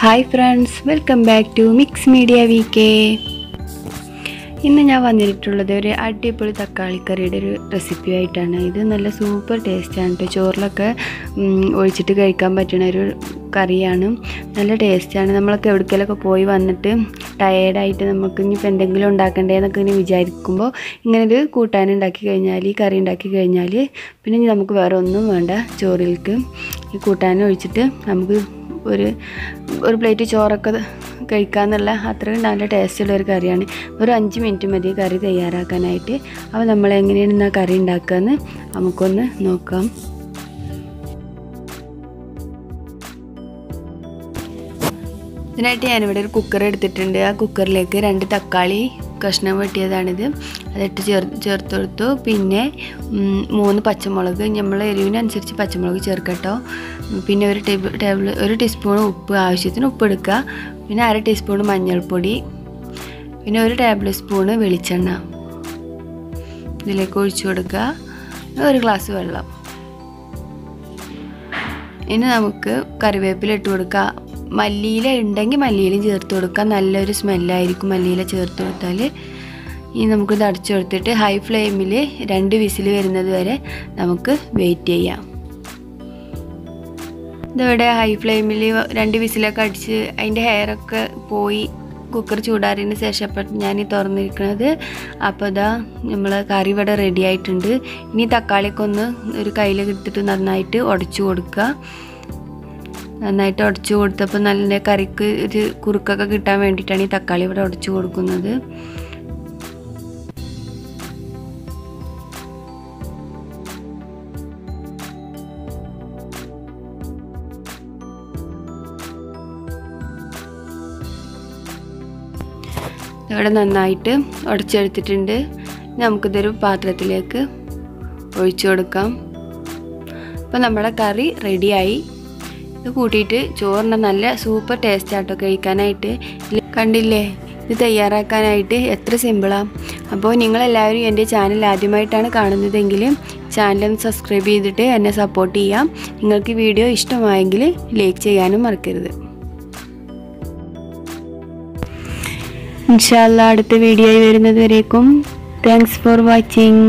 Hi friends welcome back to Mix Media V K ഇന്ന് ഞാൻ വന്നിട്ടുള്ളത് ഒരു അടിപൊളി തക്കാളിക്കറിയുടെ ഒരു റെസിപ്പി ആയിട്ടാണ്. ഇത് നല്ല സൂപ്പർ ടേസ്റ്റാണ് കേട്ടോ ചോറിലൊക്കെ ഒഴിച്ചിട്ട് കഴിക്കാൻ പറ്റുന്ന ഒരു കറിയാണ്. നല്ല ടേസ്റ്റാണ് നമ്മളൊക്കെ എവിടേക്കെങ്കിലൊക്കെ പോയി വന്നിട്ട് ടയേർഡായിട്ട് നമുക്ക് ഇനിയിപ്പോൾ എന്തെങ്കിലും ഉണ്ടാക്കണ്ടേന്നൊക്കെ ഇങ്ങനെ വിചാരിക്കുമ്പോൾ ഇങ്ങനെ ഒരു കൂട്ടാൻ ഉണ്ടാക്കി കഴിഞ്ഞാൽ ഈ കറി ഉണ്ടാക്കി കഴിഞ്ഞാൽ പിന്നെ നമുക്ക് വേറെ ഒന്നും വേണ്ട. ചോറിലേക്ക് ഈ കൂട്ടാൻ ഒഴിച്ചിട്ട് നമുക്ക് ഒരു ഒരു പ്ലേറ്റ് ചോറൊക്കെ കഴിക്കാമെന്നുള്ള അത്രയും നല്ല ടേസ്റ്റുള്ള ഒരു കറിയാണ്. ഒരു അഞ്ച് മിനിറ്റ് മതി കറി തയ്യാറാക്കാനായിട്ട്. അപ്പോൾ നമ്മൾ എങ്ങനെയാണ് ആ കറി ഉണ്ടാക്കുകയെന്ന് നമുക്കൊന്ന് നോക്കാം. ഇതിനായിട്ട് ഞാനിവിടെ ഒരു കുക്കർ എടുത്തിട്ടുണ്ട്. ആ കുക്കറിലേക്ക് രണ്ട് തക്കാളി കഷ്ണം വെട്ടിയതാണിത്. അതിട്ട് ചേർ ചേർത്ത് കൊടുത്തു പിന്നെ മൂന്ന് പച്ചമുളക് നമ്മൾ എരിവിനനുസരിച്ച് പച്ചമുളക് ചേർക്കട്ടോ. പിന്നെ ഒരു ടേബിൾ ടേബിൾ ഒരു ടീസ്പൂൺ ഉപ്പ് ആവശ്യത്തിന് ഉപ്പ് എടുക്കുക പിന്നെ അര ടീസ്പൂൺ മഞ്ഞൾപ്പൊടി. പിന്നെ ഒരു ടേബിൾ സ്പൂണ് വെളിച്ചെണ്ണ. ഇതിലേക്ക് ഒഴിച്ചു കൊടുക്കുക ഒരു ഗ്ലാസ് വെള്ളം. ഇനി നമുക്ക് കറിവേപ്പില ഇട്ട് കൊടുക്കുക മല്ലിയില ഉണ്ടെങ്കിൽ മല്ലിയിലും ചേർത്ത് കൊടുക്കാം. നല്ലൊരു സ്മെല്ലായിരിക്കും മല്ലിയില ചേർത്ത് കൊടുത്താൽ ഇനി നമുക്കിത് അടച്ചു കൊടുത്തിട്ട് ഹൈ ഫ്ലെയിമിൽ രണ്ട് വിസിൽ വരുന്നത് വരെ നമുക്ക് വെയിറ്റ് ചെയ്യാം. ഇതിവിടെ ഹൈ ഫ്ലെയിമിൽ രണ്ട് വിസിലൊക്കെ അടിച്ച് അതിന്റെ ഹെയറൊക്കെ പോയി കുക്കർ ചൂടാറിയതിന് ശേഷം ഞാൻ ഈ തുറന്നിരിക്കുന്നത്. അപ്പോൾ ഇതാ നമ്മൾ കറി ഇവിടെ റെഡി ആയിട്ടുണ്ട്. ഇനി തക്കാളിക്കൊന്ന് ഒരു കയ്യിൽ എടുത്തിട്ട് നന്നായിട്ട് ഉടച്ചു കൊടുക്കുക. നന്നായിട്ട് ഉടച്ചു കൊടുത്തപ്പോൾ നല്ല കറിക്ക് ഒരു കുറുക്കൊക്കെ കിട്ടാൻ വേണ്ടിയിട്ടാണ് ഈ തക്കാളി ഇവിടെ ഉടച്ചു കൊടുക്കുന്നത്. ഇവിടെ നന്നായിട്ട് ഉടച്ചെടുത്തിട്ടുണ്ട്. നമുക്കിതൊരു പാത്രത്തിലേക്ക് ഒഴിച്ചു കൊടുക്കാം. അപ്പോൾ നമ്മുടെ കറി റെഡിയായി ഇത് കൂട്ടിയിട്ട് ചോറിന്റെ നല്ല സൂപ്പർ ടേസ്റ്റ് ആട്ടോ കഴിക്കാനായിട്ട്. കണ്ടില്ലേ? ഇത് തയ്യാറാക്കാനായിട്ട് എത്ര സിമ്പിളാണ് അപ്പോൾ നിങ്ങളെല്ലാവരും എന്റെ ചാനൽ ആദ്യമായിട്ടാണ് കാണുന്നതെങ്കിൽ ചാനലൊന്ന് സബ്സ്ക്രൈബ് ചെയ്തിട്ട് എന്നെ സപ്പോർട്ട് ചെയ്യാം നിങ്ങൾക്ക് വീഡിയോ ഇഷ്ടമായെങ്കിൽ ലൈക്ക് ചെയ്യാനും മറക്കരുത്. ഇൻഷാല്ല അടുത്ത വീഡിയോയിൽ വരുന്നത് വരേക്കും. Thanks for watching